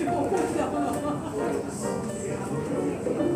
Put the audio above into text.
してる。